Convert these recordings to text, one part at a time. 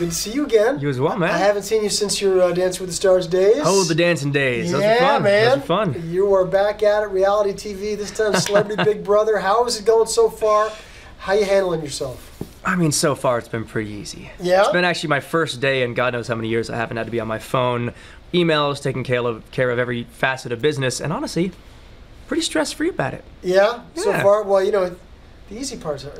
Good to see you again. You as well, man. I haven't seen you since your uh, Dance with the Stars days. Oh, the dancing days. Those yeah, fun. man. Those are fun. You are back at it, reality TV. This time, Celebrity Big Brother. How is it going so far? How you handling yourself? I mean, so far it's been pretty easy. Yeah? It's been actually my first day, in God knows how many years I haven't had to be on my phone, emails, taking care of care of every facet of business, and honestly, pretty stress free about it. Yeah. So far, well, you know, the easy parts. Are,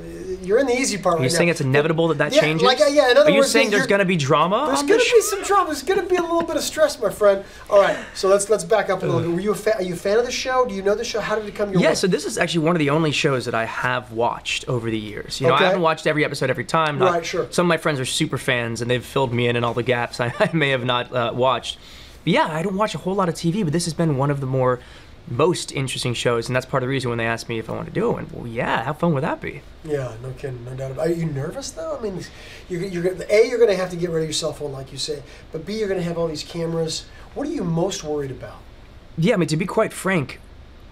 you're in the easy part Are right you now. saying it's inevitable that that Yeah, changes? like, uh, yeah, in other Are you words, saying there's going to be drama? There's gonna this be some drama. There's gonna be a little bit of stress, my friend. All right, so let's let's back up a little bit. Were you a fa- are you a fan of the show? Do you know the show? How did it come your Yeah, way? so this is actually one of the only shows that I have watched over the years. You know, Okay. I haven't watched every episode every time. Not- Right, sure. Some of my friends are super fans, and they've filled me in in all the gaps I, I may have not uh, watched. But yeah, I don't watch a whole lot of TV, but this has been one of the more most interesting shows, and that's part of the reason when they asked me if I want to do it. I went, well, yeah, how fun would that be? Yeah, no kidding, no doubt. Are you nervous though? I mean, you're, you're gonna- a you're going to have to get rid of your cell phone, like you say, but b you're going to have all these cameras. What are you most worried about? Yeah, I mean, to be quite frank,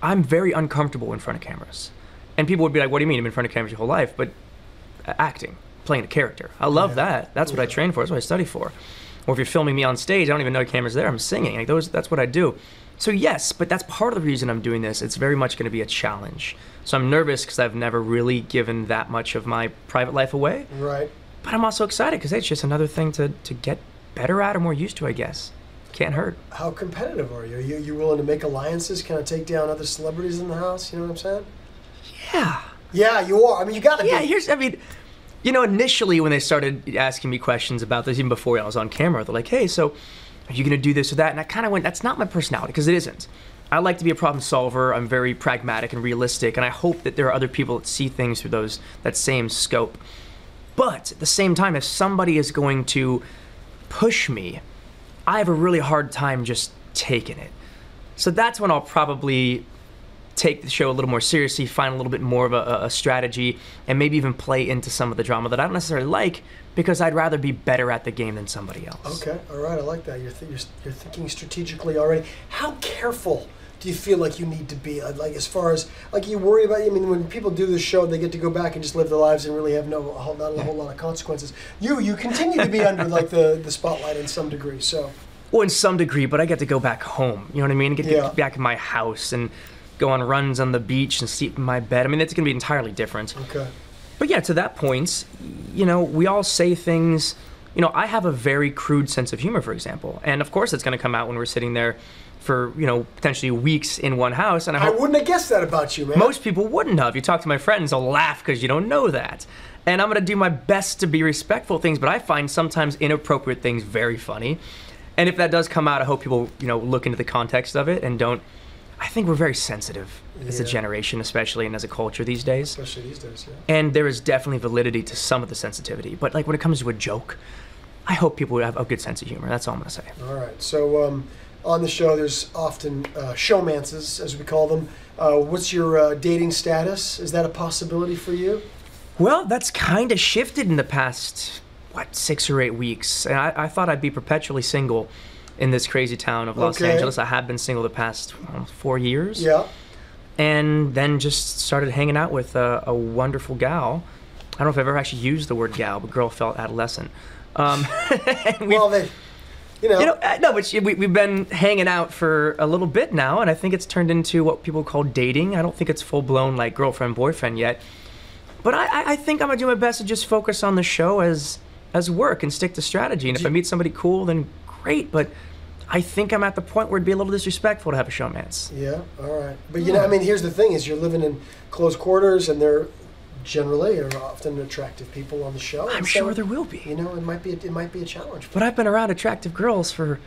I'm very uncomfortable in front of cameras. And people would be like, what do you mean? I'm in front of cameras your whole life. But uh, acting, playing a character. I love Yeah. that. That's what I Yeah. train for. That's what I study for. Or if you're filming me on stage, I don't even know the camera's there. I'm singing. Like those, that's what I do. So yes, but that's part of the reason I'm doing this. It's very much going to be a challenge. So I'm nervous because I've never really given that much of my private life away. Right. But I'm also excited because it's just another thing to, to get better at or more used to, I guess. Can't hurt. How competitive are you? Are you, you willing to make alliances? Kind of take down other celebrities in the house? You know what I'm saying? Yeah. Yeah, you are. I mean, you got to Yeah, be. here's I mean, you know, initially when they started asking me questions about this, even before I was on camera, they're like, "Hey, so are you gonna do this or that?" And I kind of went, "That's not my personality because it isn't. I like to be a problem solver. I'm very pragmatic and realistic, and I hope that there are other people that see things through those that same scope. But at the same time, if somebody is going to push me, I have a really hard time just taking it. So that's when I'll probably take the show a little more seriously, find a little bit more of a, a strategy, and maybe even play into some of the drama that I don't necessarily like because I'd rather be better at the game than somebody else. Okay, all right, I like that. You're, th- you're, you're thinking strategically already. How careful do you feel like you need to be? Like, as far as, like, you worry about, I mean, when people do this show, they get to go back and just live their lives and really have no, a whole, not a whole lot of consequences. You, you continue to be under, like, the, the spotlight in some degree, so. Well, in some degree, but I get to go back home. You know what I mean? Get, Yeah. get back in my house and go on runs on the beach and sleep in my bed. I mean, it's going to be entirely different. Okay. But yeah, to that point, you know, we all say things. You know, I have a very crude sense of humor, for example, and of course, it's going to come out when we're sitting there for you know potentially weeks in one house. And I I wouldn't have guessed that about you, man. most people wouldn't have. You talk to my friends, they'll laugh because you don't know that. And I'm going to do my best to be respectful of things, but I find sometimes inappropriate things very funny. And if that does come out, I hope people, you know, look into the context of it and don't. I think we're very sensitive as a generation, especially and as a culture these days. Especially these days, yeah. And there is definitely validity to some of the sensitivity. But like when it comes to a joke, I hope people have a good sense of humor. That's all I'm to say. All right. So um, on the show, there's often uh, showmances, as we call them. Uh, what's your uh, dating status? Is that a possibility for you? Well, that's kind of shifted in the past, what, six or eight weeks. And I, I thought I'd be perpetually single in this crazy town of Los Okay. Angeles. I have been single the past well, four years. Yeah. And then just started hanging out with a, a wonderful gal. I don't know if I've ever actually used the word gal, but girl felt adolescent. Um, we- Well, they, you know, you know, uh, no, but she, we, we've been hanging out for a little bit now, and I think it's turned into what people call dating. I don't think it's full blown like girlfriend boyfriend yet, but I, I- I think I'm gonna do my best to just focus on the show as as work and stick to strategy. And if I meet somebody cool, then great. But I think I'm at the point where it'd be a little disrespectful to have a showmance. yeah, all right. But you know, I mean, here's the thing: is you're living in close quarters, and they're generally are often attractive people on the show. I'm and sure there will be. You know, it might be it might be a challenge. But I've been around attractive girls for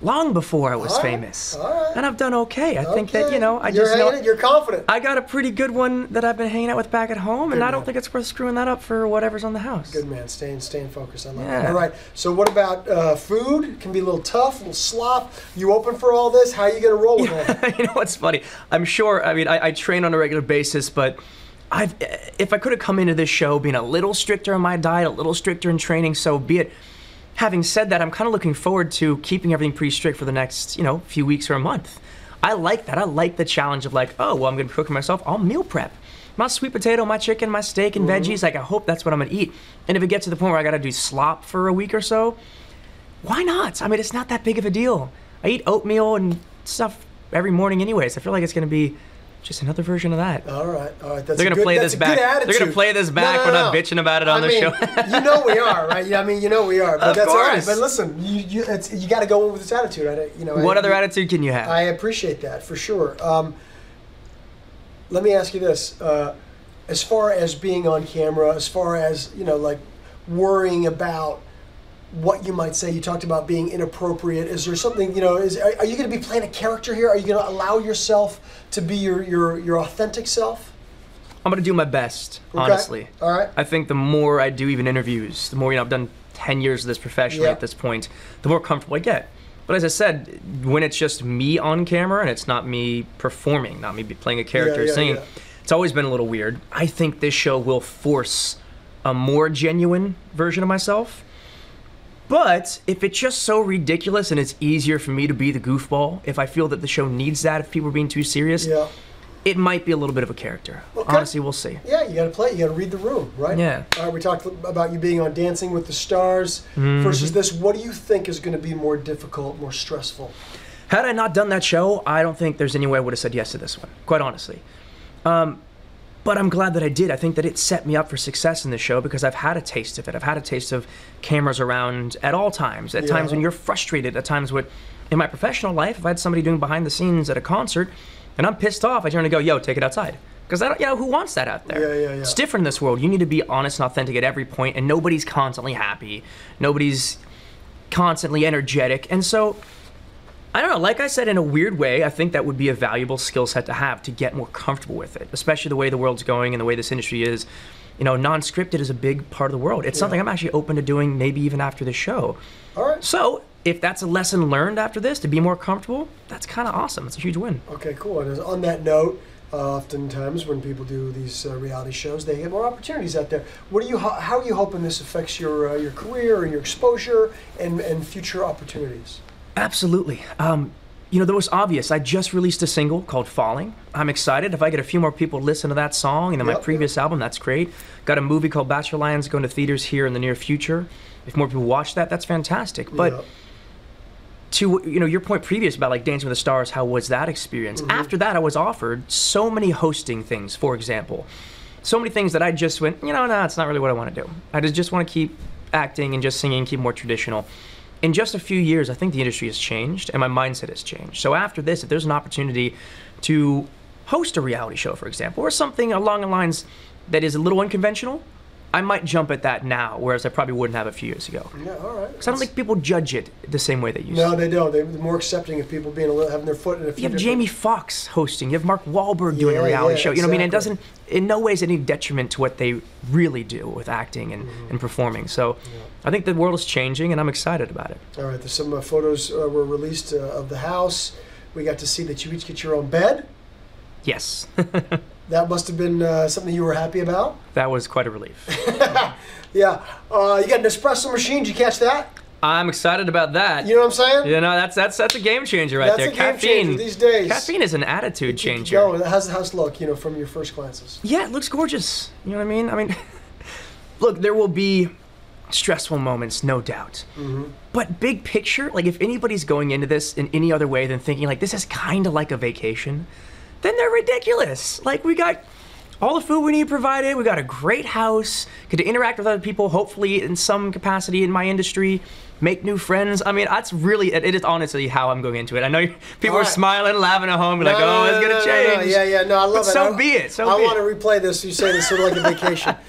long before I was right, famous, right. and I've done okay. I think that you know I you're just know. it, you're confident. I got a pretty good one that I've been hanging out with back at home, and Good I don't think it's worth screwing that up for whatever's on the house. Good man, staying staying focused. I love Yeah. that. All right. So what about uh, food? It can be a little tough, a little slop. You open for all this? How are you gonna roll with that? you know what's funny? I'm sure. I mean, I, I train on a regular basis, but I've if I could have come into this show being a little stricter on my diet, a little stricter in training, so be it. Having said that, I'm kind of looking forward to keeping everything pretty strict for the next, you know, few weeks or a month. I like that. I like the challenge of like, oh, well, I'm going to be cooking myself. I'll meal prep. my sweet potato, my chicken, my steak and Mm-hmm. veggies. Like I hope that's what I'm gonna eat. And if it gets to the point where I gotta do slop for a week or so, why not? I mean, it's not that big of a deal. I eat oatmeal and stuff every morning, anyways. I feel like it's gonna be just another version of that. All right, all right. That's They're gonna good, play that's this a back. Good They're gonna play this back. No, no, We're not no. bitching about it on I the mean, show. you know we are, right? Yeah, I mean, you know we are, but Of that's all right. course. But listen, you you, it's, you got to go in with this attitude. I, don't- you know. what I, other attitude can you have? I appreciate that for sure. Um, let me ask you this: uh, as far as being on camera, as far as you know, like worrying about what you might say. You talked about being inappropriate. Is there something you know? Is are, are you going to be playing a character here? Are you going to allow yourself to be your your your authentic self? I'm gonna do my best, Okay. honestly. All right. I think the more I do even interviews, the more you know I've done 10 years of this professionally Yeah. at this point, the more comfortable I get. But as I said, when it's just me on camera and it's not me performing, not me be- playing a character yeah, singing, yeah. it's always been a little weird. I think this show will force a more genuine version of myself. But if it's just so ridiculous and it's easier for me to be the goofball, if I feel that the show needs that, if people are being too serious, Yeah. it might be a little bit of a character. Okay. Honestly, we'll see. Yeah, you got to play. You got to read the room, right? Yeah. All right. We talked about you being on Dancing with the Stars Mm-hmm. versus this. What do you think is going to be more difficult, more stressful? Had I not done that show, I don't think there's any way I would have said yes to this one, quite honestly. Um, but I'm glad that I did. I think that it set me up for success in the show because I've had a taste of it. I've had a taste of cameras around at all times. At times when you're frustrated, at times with, in my professional life, if I had somebody doing behind the scenes at a concert and I'm pissed off, I turn to go, yo, take it outside. Because I don't, you know, who wants that out there? Yeah, yeah, yeah. It's different in this world. You need to be honest and authentic at every point, and nobody's constantly happy. Nobody's constantly energetic. And so I don't know. Like I said, in a weird way, I think that would be a valuable skill set to have to get more comfortable with it, especially the way the world's going and the way this industry is. You know, non-scripted is a big part of the world. It's something I'm actually open to doing, maybe even after the show. All right. So, if that's a lesson learned after this to be more comfortable, that's kind of awesome. It's a huge win. Okay, cool. And on that note, uh, oftentimes when people do these uh, reality shows, they get more opportunities out there. What are you? ho- How are you hoping this affects your uh, your career and your exposure and and future opportunities? Absolutely. Um, you know, the most obvious, I just released a single called Falling. I'm excited. If I get a few more people to listen to that song and then my Yep, previous album, that's great. Got a movie called Bachelor Lions going to theaters here in the near future. If more people watch that, that's fantastic. But Yeah. to you know your point previous about like Dancing with the Stars, how was that experience? Mm-hmm. After that, I was offered so many hosting things. For example, so many things that I just went, you know, no, it's not really what I want to do. I just just want to keep acting and just singing, keep more traditional. In just a few years, I think the industry has changed and my mindset has changed. So after this, if there's an opportunity to host a reality show, for example, or something along the lines that is a little unconventional, I might jump at that now, whereas I probably wouldn't have a few years ago. Yeah. All right. Because I don't think people judge it the same way they used No, to. No, they don't. They're more accepting of people being a little, having their foot in a few. You have Jamie Foxx hosting. You have Mark Wahlberg doing Yeah, a reality yeah, show. You know what I mean? It doesn't, in no way is any detriment to what they really do with acting and, Mm-hmm. and performing. So I think the world is changing and I'm excited about it. All right. There's some uh, photos uh, were released uh, of the house. We got to see that you each get your own bed. Yes, That must have been uh, something you were happy about. that was quite a relief. Yeah. Uh, you got an espresso machine. Did you catch that? I'm excited about that. You know what I'm saying? You know, that's that's that's a game changer right That's there. a game caffeine changer these days. Caffeine is an attitude changer. Going. How's the house look? You know, from your first glances. Yeah, it looks gorgeous. You know what I mean? I mean, look, there will be stressful moments, no doubt. Mm-hmm. But big picture, like if anybody's going into this in any other way than thinking like this is kind of like a vacation, then they're ridiculous. Like we got all the food we need provided. We got a great house. Get to interact with other people, hopefully in some capacity in my industry. Make new friends. I mean, that's really it, is honestly how I'm going into it. I know people All are right. smiling, laughing at home, like, No, no, "Oh, no, it's no, gonna change." Yeah, yeah. No, I love But it. so I- be it. So I be want it. to replay this. You say this sort of like a vacation.